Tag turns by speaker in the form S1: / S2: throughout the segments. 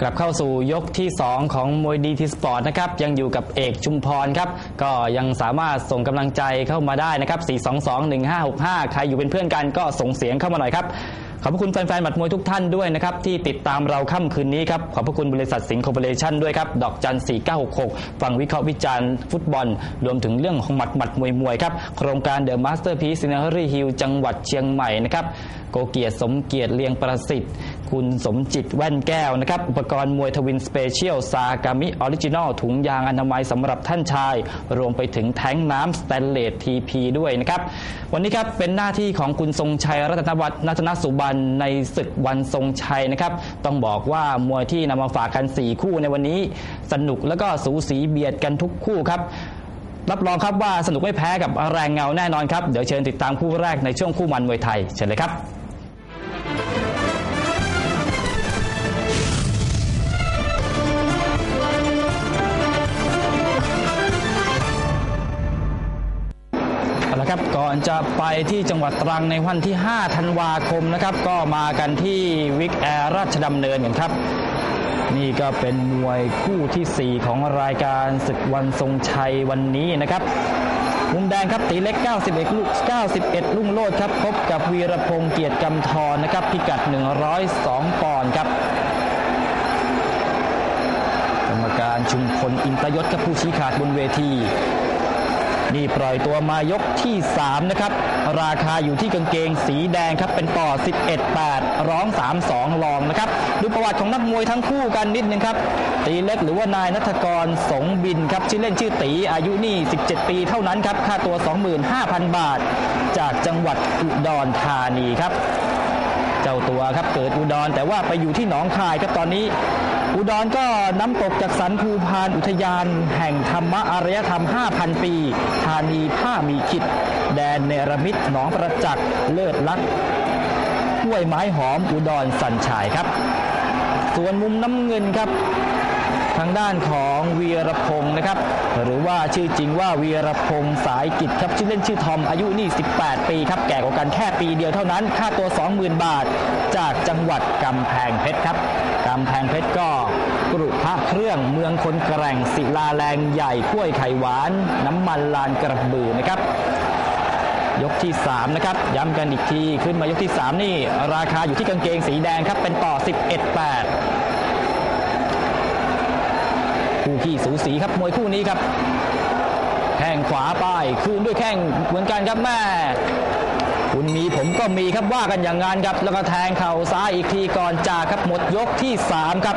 S1: กลับเข้าสู่ยกที่ 2 ของมวยดีทีสปอร์ตนะครับยังอยู่กับเอกชุมพรครับก็ยังสามารถส่งกำลังใจเข้ามาได้นะครับ4221565 ใครอยู่เป็นเพื่อนกันก็ส่งเสียงเข้ามาหน่อยครับ ขอบพระคุณแฟนๆหมัดมวยทุกท่านด้วยนะครับ ที่ติดตามเราค่ำคืนนี้ครับ ขอบพระคุณบริษัทสิงห์คอร์ปอเรชั่นด้วยครับ ดอกจัน 4966 ฟังวิเคราะห์วิจารณ์ฟุตบอล รวมถึงเรื่องของหมัดหมัดมวยมวยครับ โครงการเดอะมาสเตอร์พีซ e ินเนอรี่ฮิลจังหวัดเชียงใหม่นะครับโกเกียรติสมเกียรติเลียงประสิทธิ์ คุณสมจิตแว่นแก้วนะครับ อุปกรณ์มวย Twins Special Sagami Original ถุงยางอนามัยสำหรับท่านชาย รวมไปถึงแท็งก์น้ำสแตนเลส TP ด้วยนะครับ วันนี้ครับเป็นหน้าที่ของคุณทรงชัยรัตนวัฒน์นัทนสุบันในศึกวันทรงชัยนะครับ ต้องบอกว่ามวยที่นำมาฝากกัน 4 คู่ในวันนี้ สนุกแล้วก็สูสีเบียดกันทุกคู่ครับรับรองครับว่าสนุกไม่แพ้กับแรงเงาแน่นอนครับ เดี๋ยวเชิญติดตามคู่แรกในช่วงคู่มันมวยไทย เชิญเลยครับ เอาละครับก่อนจะไปที่จังหวัดตรังในวันที่ 5 ธันวาคมนะครับ ก็มากันที่วิกแอร์ราชดำเนินกันครับ นี่ก็เป็นมวยคู่ทีสี่ 4 ของรายการศึกวันทรงชัยวันนี้นะครับมุมแดงครับตีเล็ก 91 ลูก 91 ลุ่งโลดครับ พบกับวีรพงษ์เกียรติกำธรนะครับ พิกัด 102 ปอนด์ครับกรรมการชุมพลอินตยศกับผู้ชี้ขาดบนเวที นี่ปล่อยตัวมายกที่ 3 นะครับ ราคาอยู่ที่กางเกงสีแดงครับ เป็นต่อ 11-8 ร้อง 3-2 ลองนะครับ ดูประวัติของนักมวยทั้งคู่กันนิดนึงครับ ตีเล็กหรือว่านายนัทกรสงบินครับ ชื่อเล่นชื่อตี อายุนี่ 17 ปีเท่านั้นครับ ค่าตัว 25,000 บาท จากจังหวัดอุดรธานีครับ จ้าตัวครับเกิดอุดรแต่ว่าไปอยู่ที่หนองคายครับตอนนี้ อุดรก็น้ำตกจากสันภูพานอุทยาน แห่งธรรมอารยธรรม 5,000 ปีธานีผ้ามีคิด แดนเนรมิตหนองประจักษ์เลิศลักษ์ห้วยไม้หอมอุดรสันชายครับ ส่วนมุมน้ำเงินครับ ทางด้านของเวียรพงศ์นะครับ หรือว่าชื่อจริงว่าเวียรพงศ์สายกิจครับชื่อเล่นชื่อทอมอายุนี่ 18 ปีครับแก่กว่ากันแค่ปีเดียวเท่านั้น ค่าตัว 20,000 บาท จากจังหวัดกำแพงเพชรครับกำแพงเพชรก็กรุพระเครื่องเมืองคนแกร่งศิลาแรงใหญ่กล้วยไข่หวาน น้ำมันลานกระบือนะครับยกที่ 3 นะครับ ย้ำกันอีกที ขึ้นมายกที่ 3 นี่ ราคาอยู่ที่กางเกงสีแดงครับ เป็นต่อ 11-8 ขี้สูสีครับมวยคู่นี้ครับแข้งขวาป้ายคืนด้วยแข้งเหมือนกันครับแม่คุณมีผมก็มีครับว่ากันอย่างงานครับแล้วก็แทงเข่าซ้ายอีกทีก่อนจากครับหมดยกที่ 3 ครับ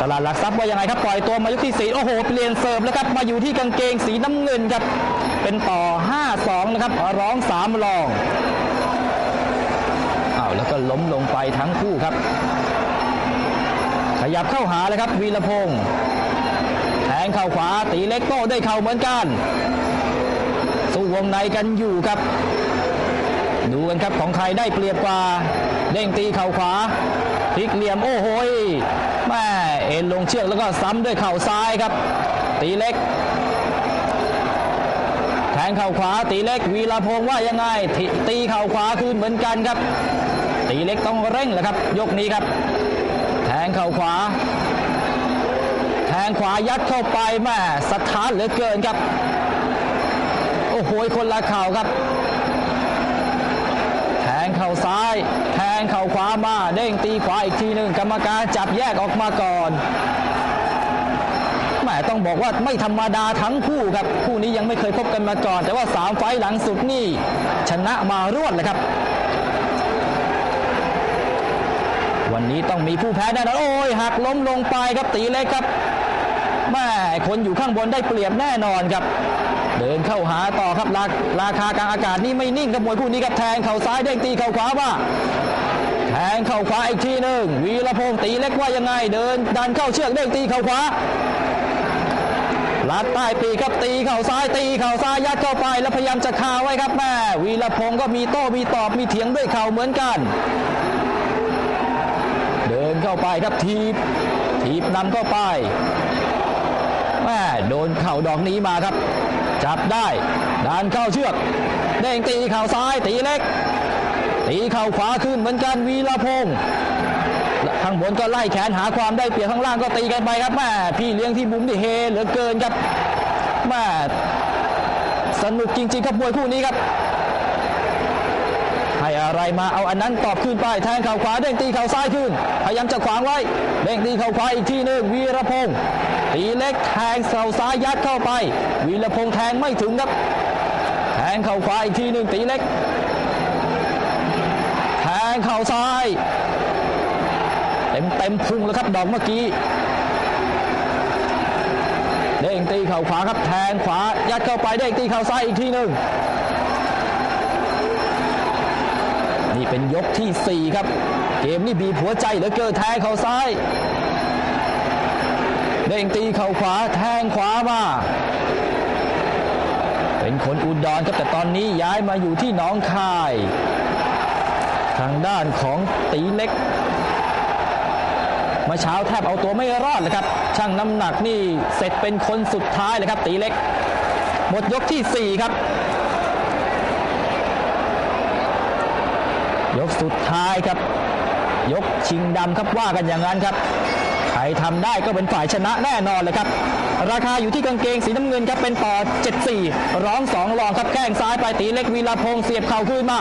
S1: ตลาดหลักทรัพย์ว่ายังไงครับปล่อยตัวมายกที่ 4 โอ้โหเปลี่ยนเสิร์ฟแล้วครับมาอยู่ที่กางเกงสีน้ำเงินครับเป็นต่อ 5-2 นะครับร้อง3รองอ้าวแล้วก็ล้มลงไปทั้งคู่ครับ ขยับเข้าหาเลยครับวีรพงษ์ งเข่าขวา ตีเล็กโต้ด้วยเข่าเหมือนกัน สู้วงในกันอยู่ครับ ดูกันครับของใครได้เปรียบกว่า เด้งตีเข่าขวาพลิกเหลี่ยมโอ้โหยแม่เอ็นลงเชือกแล้วก็ซ้ำด้วยเข่าซ้ายครับ ตีเล็กแทงเข่าขวาตีเล็กวีรพงษ์ว่ายังไงตีเข่าขวาคืนเหมือนกันครับ ตีเล็กต้องเร่งแหละครับ ยกนี้ครับ แทงเข่าขวา ทงขวายัดเข้าไปแม่สถานเหลือเกินครับ โอ้โหคนละเข่าครับ แทงเข่าซ้าย แทงเข่าขวามาเด้งตีขวาอีกทีหนึ่งกรรมการจับแยกออกมาก่อนแหมต้องบอกว่าไม่ธรรมดาทั้งคู่ครับ คู่นี้ยังไม่เคยพบกันมาก่อน แต่ว่าสามไฟหลังสุดนี่ ชนะมารวดเลยครับ วันนี้ต้องมีผู้แพ้แน่นอนโอ้ยหักล้มลงไปครับตีเล็กครับ แม่คนอยู่ข้างบนได้เปรียบแน่นอนครับ เดินเข้าหาต่อครับราราคากลางอากาศนี่ไม่นิ่งครับมวยคู่นี้ครับแทงเข่าซ้ายเด้งตีเข่าขวาว่าแทงเข่าขวาอีกทีหนึ่งวีรพงษ์ตีเล็กว่ายังไง เดินดันเข้าเชือกเด้งตีเข่าขวาลัดใต้ปีครับตีเข่าซ้ายตีเข่าซ้ายยัดเข้าไปแล้วพยายามจะคาไว้ครับแม่วีรพงษ์ก็มีโต้มีตอบมีเถียงด้วยเข่าเหมือนกัน เดินเข้าไปครับทีบทีบนำเข้าไป แม่โดนเข่าดอกนี้มาครับ จับได้ดันเข้าเชือกเด้งตีเข่าซ้ายตีเล็ก ตีเข่าขวาขึ้นเหมือนกันวีรพงษ์ข้างบนก็ไล่แขนหาความได้เปรียบข้างล่างก็ตีกันไปครับแม่พี่เลี้ยงที่มุมที่เฮเหลือเกินครับแม่สนุกจริงๆครับมวยคู่นี้ครับให้อะไรมาเอาอันนั้นตอบขึ้นไปแทงเข่าขวาเด้งตีเข่าซ้ายขึ้น พยายามจะขวางไว้เด้งตีเข่าขวาอีกทีหนึ่งวีรพงศ์ ตีเล็กแทงเข่าซ้ายยัดเข้าไป วีรพงศ์แทงไม่ถึงครับ แทงเข่าขวาอีกทีหนึ่งตีเล็ก แทงเข่าซ้าย เต็มเต็มพุงแล้วครับดอกเมื่อกี้เด้งตีเข่าขวาครับแทงขวายัดเข้าไปเด้งตีเข่าซ้ายอีกทีหนึ่งนี่เป็นยกที่ 4 ครับ เกมนี่บีบหัวใจเหลือเกินแทงเข่าซ้าย เด้งตีเข่าขวาแทงขวามาเป็นคนอุดรครับแต่ตอนนี้ย้ายมาอยู่ที่หนองคาย ทางด้านของตีเล็กมื่อเช้าแทบเอาตัวไม่รอดเลยครับช่างน้ำหนักนี่เสร็จเป็นคนสุดท้ายเลยครับ ตีเล็ก หมดยกที่ 4 ครับ ยกสุดท้ายครับ ยกชิงดำครับว่ากันอย่างนั้นครับ ใครทำได้ก็เป็นฝ่ายชนะแน่นอนเลยครับ ราคาอยู่ที่กางเกงสีน้ำเงินครับเป็นต่อ 74 ร้องสองรองครับแข้งซ้ายไปตีเล็กวีรพงศ์เสียบเข่าขึ้นมา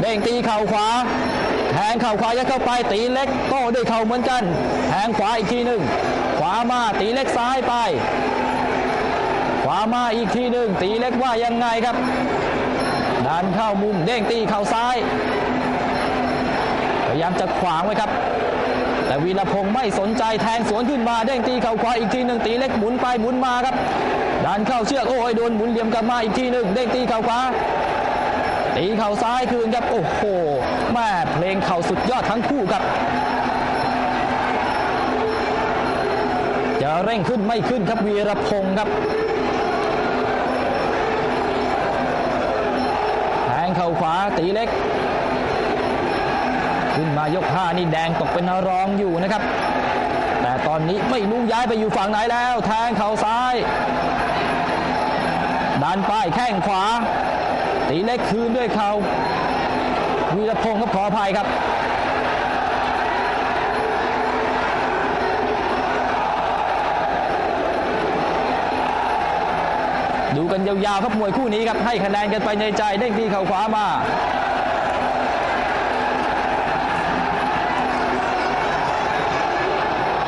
S1: เด้งตีเข่าขวาแทงเข่าขวายัดเข้าไปตีเล็กโต้ด้วยเข่าเหมือนกันแทงขวาอีกทีหนึ่งขวามาตีเล็กซ้ายไป ขวามาอีกทีหนึ่งตีเล็กว่ายังไงครับดันเข้ามุมเด้งตีเข่าซ้ายพยายามจะขวางไว้ครับ แต่วีรพงศ์ไม่สนใจแทงสวนขึ้นมาเด้งตีเข่าขวาอีกทีหนึ่งตีเล็กหมุนไปหมุนมาครับดันเข้าเชือกโอ้ยโดนหมุนเหลี่ยมกลับมาอีกทีหนึ่งเด้งตีเข่าขวาตีเข่าซ้ายคืนครับโอ้โหแม่เพลงเข่าสุดยอดทั้งคู่ครับจะเร่งขึ้นไม่ขึ้นครับวีรพงศ์ครับแทงเข่าขวาตีเล็ก ขึ้นมายกห้านี่แดงตกเป็นรองอยู่นะครับ แต่ตอนนี้ไม่รู้ย้ายไปอยู่ฝั่งไหนแล้ว แทงเข่าซ้ายดันป้ายแข้งขวา ตีเล็กคืนด้วยเข่าวีรพงศ์ก็ขออภัยครับดูกันยาวๆครับมวยคู่นี้ครับให้คะแนนกันไปในใจเด้งที่เข่าขวามา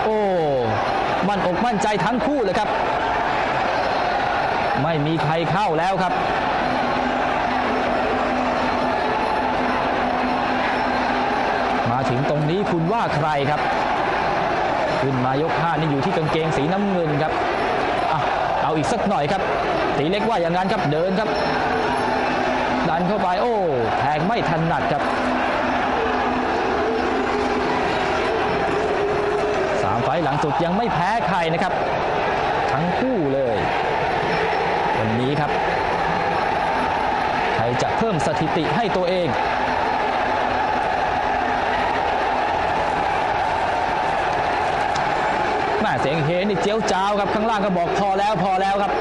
S1: โอ้ มั่นอกมั่นใจทั้งคู่เลยครับ ไม่มีใครเข้าแล้วครับมาถึงตรงนี้คุณว่าใครครับ ขึ้นมายกห้านี่อยู่ที่กางเกงสีน้ำเงินครับอเอาอีกสักหน่อยครับตีเล็กว่าอย่างนั้นครับเดินครับ ดันเข้าไปโอ้แทงไม่ถนัดครับามไฟหลังสุดยังไม่แพ้ใครนะครับ ทั้งคู่เลย วันนี้ครับใครจะเพิ่มสถิติให้ตัวเองแม่เสียงเฮนี่เจียวจ้าวครับข้างล่างก็บอกพอแล้วพอแล้วครับ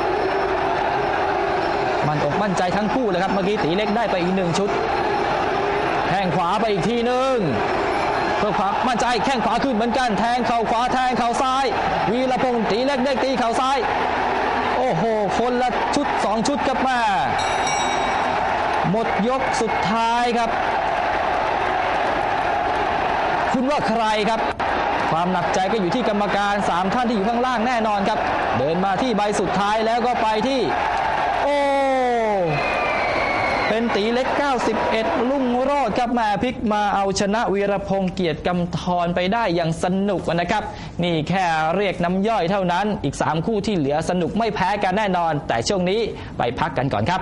S1: มันอกมั่นใจทั้งคู่เลยครับเมื่อกี้ตีเล็กได้ไปอีกหนึ่งชุดแข้งขวาไปอีกทีหนึ่ง พื่อความมั่นใจแข้งขวาขึ้นเหมือนกันแทงเข่าขวาแทงเข่าซ้าย วีรพงศ์ตีเล็กได้ตีเข่าซ้าย โอ้โห คนละชุดสองชุดครับแม่หมดยกสุดท้ายครับ คุณว่าใครครับ ความหนักใจก็อยู่ที่กรรมการ 3 ท่านที่อยู่ข้างล่างแน่นอนครับ เดินมาที่ใบสุดท้ายแล้วก็ไปที่ โอ้เป็นตีเล็ก 91 ลุ่ง รอดครับแม่พลิกมาเอาชนะวีรพงศ์เกียรติกำธรไปได้อย่างสนุกนะครับ นี่แค่เรียกน้ำย่อยเท่านั้นอีก 3 คู่ที่เหลือสนุกไม่แพ้กันแน่นอน แต่ช่วงนี้ไปพักกันก่อนครับ